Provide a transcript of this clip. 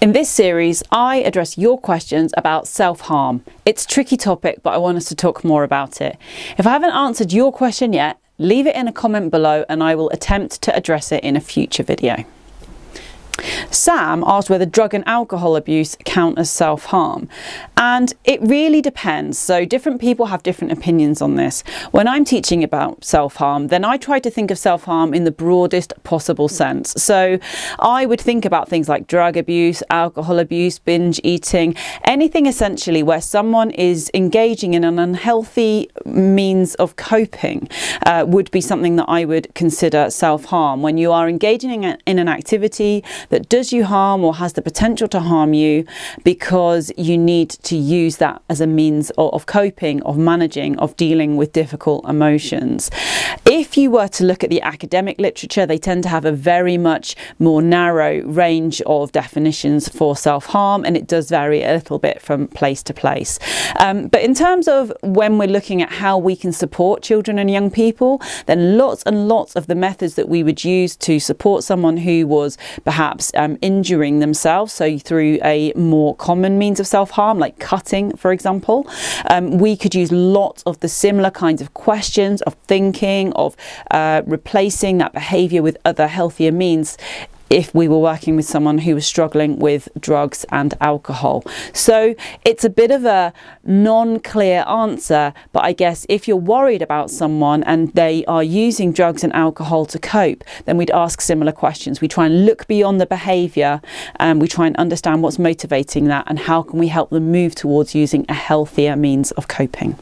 In this series, I address your questions about self harm. It's a tricky topic, but I want us to talk more about it. If I haven't answered your question yet, leave it in a comment below and I will attempt to address it in a future video. Sam asked whether drug and alcohol abuse count as self harm, and it really depends. So, different people have different opinions on this. When I'm teaching about self harm, then I try to think of self harm in the broadest possible sense. So, I would think about things like drug abuse, alcohol abuse, binge eating, anything essentially where someone is engaging in an unhealthy means of coping uh, would be something that I would consider self harm. When you are engaging in, in an activity that does you harm or has the potential to harm you because you need to use that as a means of, coping, of managing, of dealing with difficult emotions. If you were to look at the academic literature, they tend to have a very much more narrow range of definitions for self harm, and it does vary a little bit from place to place. Um, but in terms of when we're looking at how we can support children and young people, then lots and lots of the methods that we would use to support someone who was perhaps um, injuring themselves, so through a more common means of self harm, like cutting, for example. Um, we could use lots of the similar kinds of questions, of thinking, of uh, replacing that behaviour with other healthier means if we were working with someone who was struggling with drugs and alcohol. So it's a bit of a non clear answer, but I guess if you're worried about someone and they are using drugs and alcohol to cope, then we'd ask similar questions. We try and look beyond the behaviour and we try and understand what's motivating that and how can we help them move towards using a healthier means of coping.